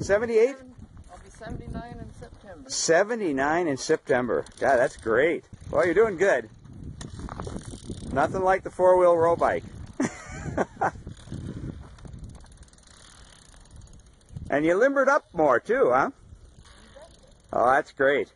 78? I'll be 79 in September. 79 in September. God, that's great. Well, you're doing good. Nothing like the four-wheel Rowbike. and you limbered up more too, huh? Oh, that's great.